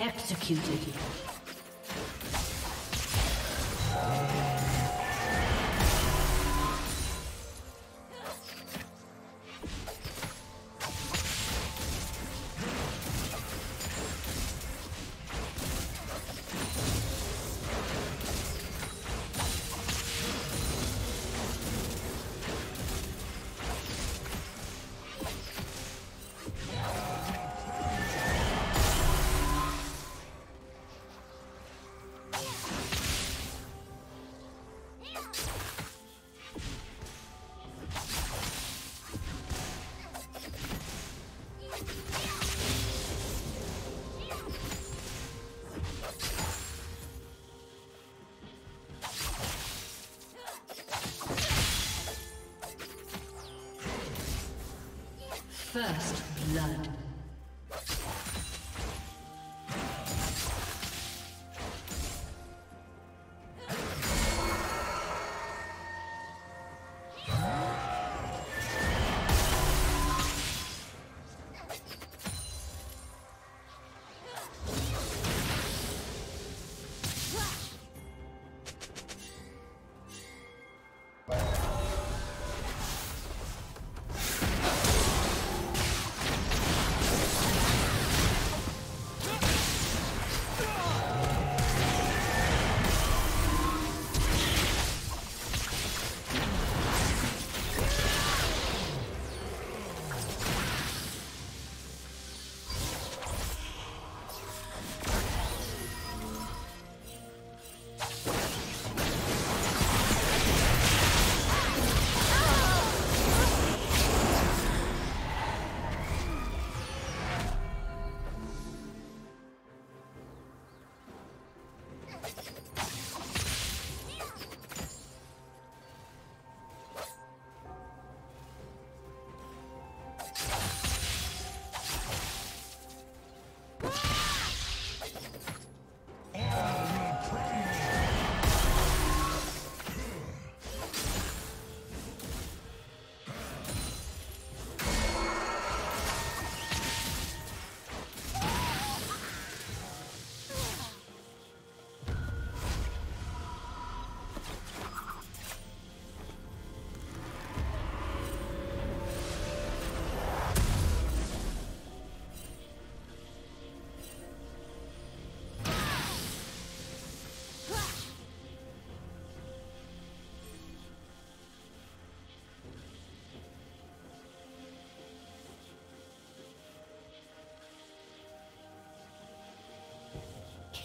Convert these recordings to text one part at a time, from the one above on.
Executed. First blood.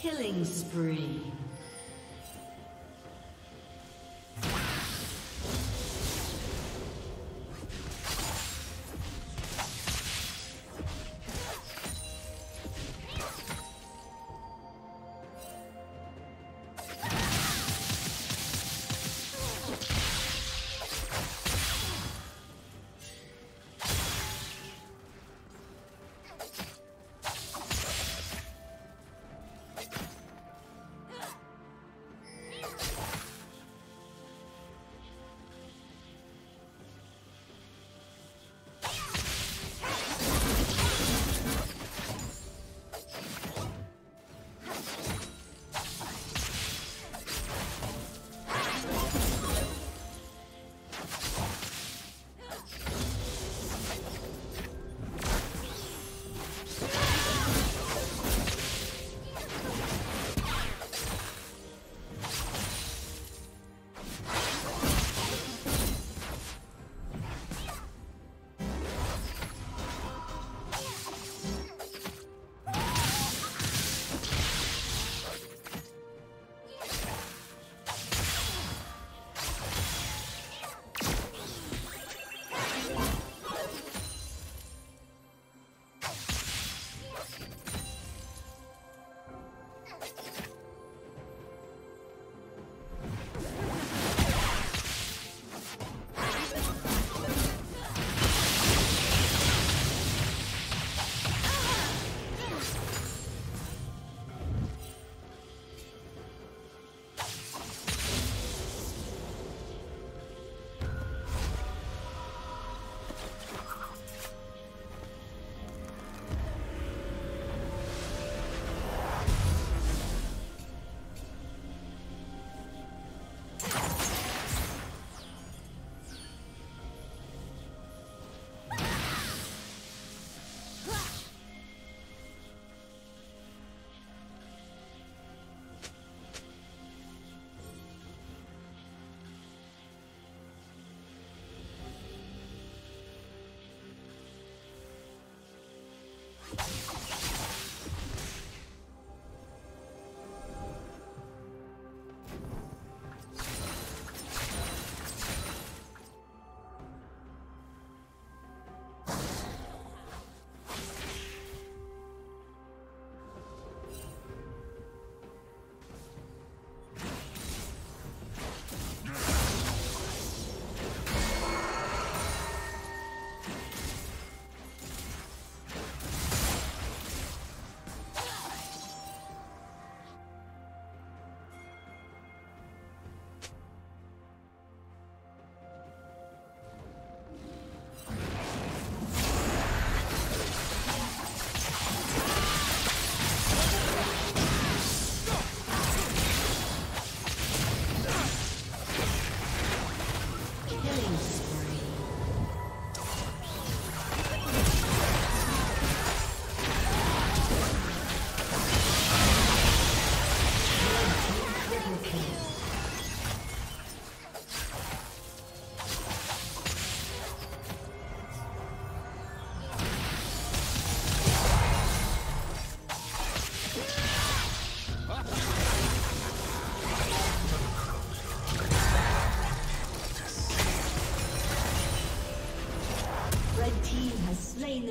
Killing spree.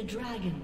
dragon.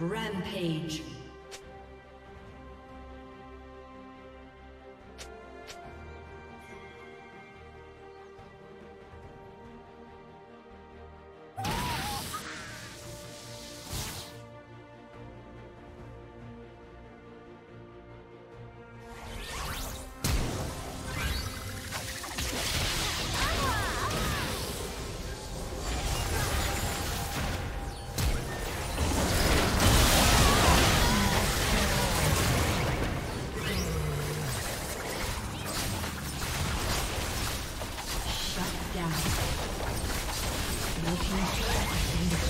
Rampage. Okay.